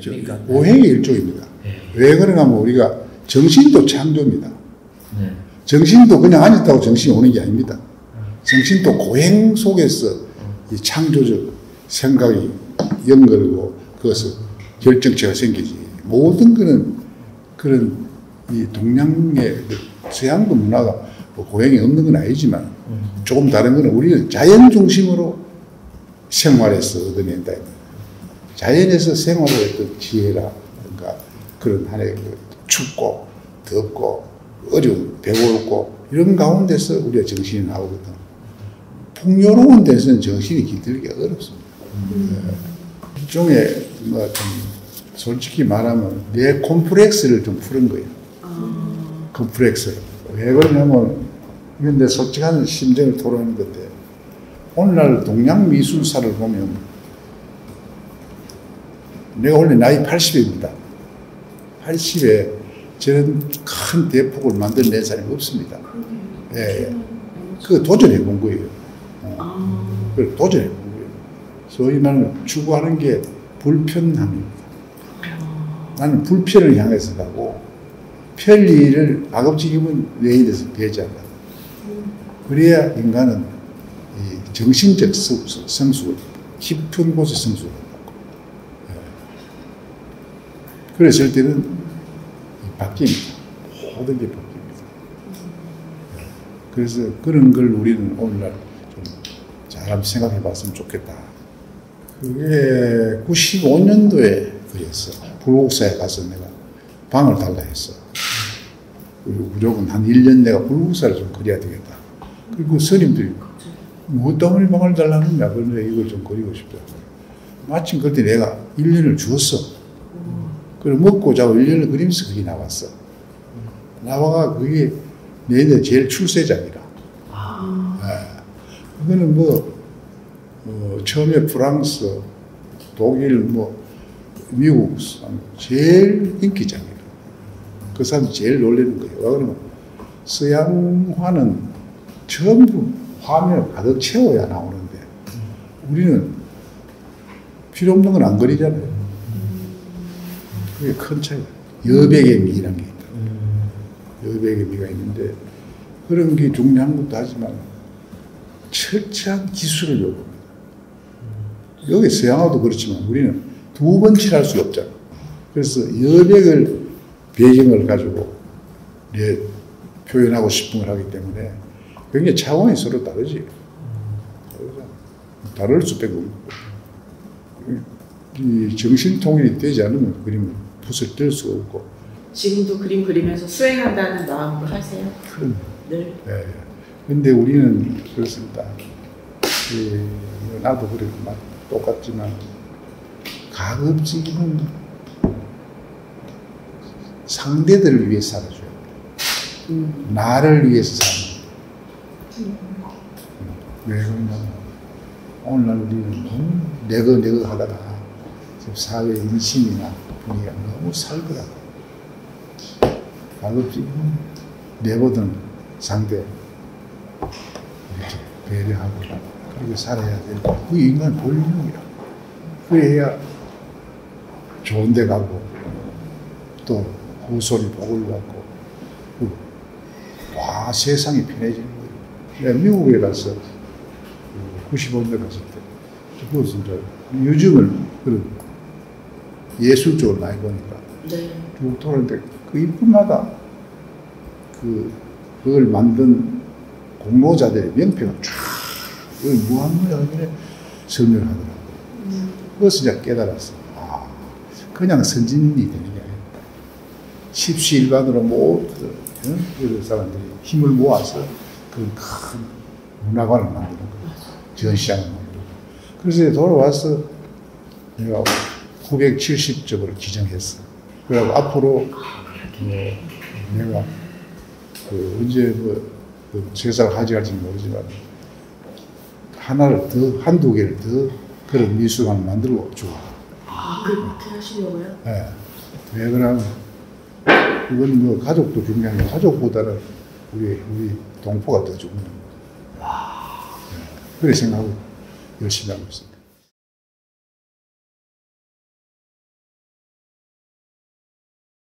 저, 그러니까. 오행의 일종입니다. 네. 왜 하면 우리가 정신도 창조입니다. 네. 정신도 그냥 앉았다고 정신이 오는 게 아닙니다. 정신도 고행 속에서 이 창조적 생각이 연결고 그것을 결정체가 생기지. 모든 그런 그런 이 동양의 그 서양도 문화가 뭐 고행이 없는 건 아니지만 조금 다른 거는 우리는 자연 중심으로 생활해서 얻어낸다. 자연에서 생활을 했던 지혜라든가 그런 하나의 그 춥고 덥고 어려운 배고프고 이런 가운데서 우리가 정신이 나오거든. 풍요로운 데서는 정신이 깃들기가 어렵습니다. 예. 일종의 뭐좀 솔직히 말하면 내 콤플렉스를 좀 푸는 거예요. 콤플렉스를. 왜 그러냐면 이건 내 솔직한 심정을 토로하는 건데 오늘날 동양 미술사를 보면 내가 원래 나이 80입니다. 80에 저런 큰 대폭을 만들어낸 사람이 없습니다. 예, 예. 그 도전해 본 거예요. 어. 그걸 도전해 본 거예요. 소위 말하는 추구하는 게 불편함입니다. 나는 불편을 향해서 가고 편리를 뇌에 대해서 배제한다. 그래야 인간은 이 정신적 성- 성숙을 깊은 곳에 성숙을 한다고. 예. 그랬을 때는 바뀝니다. 모든 게 바뀝니다. 예. 그래서 그런 걸 우리는 오늘날 좀잘 한번 생각해 봤으면 좋겠다. 그게 95년도에 그랬어. 불국사에 가서 내가 방을 달라 했어. 그리고 무조건 한 1년 내가 불국사를 좀 그려야 되겠다. 그리고 스님들이 뭐 때문에 방을 달라느냐. 그런데 이걸 좀 그리고 싶다. 마침 그때 내가 1년을 주었어. 그래 먹고 자고 1년을 그리면서 그게 나왔어. 나와가 그게 내내 제일 출세작이라. 예. 그거는 뭐, 어, 처음에 프랑스, 독일, 뭐, 미국 제일 인기작이라. 그 사람이 제일 놀라는 거예요. 왜 그러면 서양화는 전부 화면을 가득 채워야 나오는데 우리는 필요 없는 건 안 그리잖아요. 그게 큰 차이가. 여백의 미라는 게 있다. 여백의 미가 있는데 그런 게 중요한 것도 하지만 철저한 기술을 요구합니다. 여기 서양화도 그렇지만 우리는 두 번 칠할 수가 없잖아. 그래서 여백을 배경을 가지고 내 표현하고 싶은 걸 하기 때문에 굉장히 차원이 서로 다르지. 다를 수밖에 없고. 이 정신 통일이 되지 않으면 그림을 붓을 뗄 수가 없고. 지금도 그림 그리면서 수행한다는 마음으로 하세요? 그런 늘. 예. 근데 우리는 그렇습니다. 이, 나도 그렇고 막 똑같지만 가급적이면 상대들을 위해서 살아줘야 돼. 나를 위해서 사는 거야. 왜 그러냐면 오늘날 우리는 너무 내거 내거 하다가 사회 인심이나 분위기가 너무 살더라고. 가급적이면 내보던 상대 배려하고 그렇게 살아야 되는 그게 인간 본능이라. 그래야 좋은 데 가고 또 후손이 복을 받고 그와 세상이 편해지는 거예요. 내가 미국에 가서 95년에 갔을 때 그것은 요즘을 그런 예술 쪽을 많이 보니까 네. 쭉 돌아오는데 그 입구마다 그 그걸 만든 공로자들의 명패가 쫙 이걸 무한무한하게 설명을 하더라고요. 그것을 이제 깨달았어. 아, 그냥 선진이 되는 게 아니라 십시일반으로 어? 여러 사람들이 힘을 모아서 그 큰 문화관을 만드는 거예요. 전시장을 만들고. 그래서 이제 돌아와서 내가 970점을 기정했어. 그리고 앞으로 뭐 내가 그 언제 뭐, 그 제사를 하지 할지 모르지만 하나를 더 한두 개를 더 그런 미술관을 만들고 주고 아, 그렇게 하시려고요? 예. 왜 그러냐면 이건 뭐 가족도 중요한 게 가족보다는 우리 우리 동포가 더 중요한 거예요. 예. 그래 생각하고 열심히 하고 있습니다.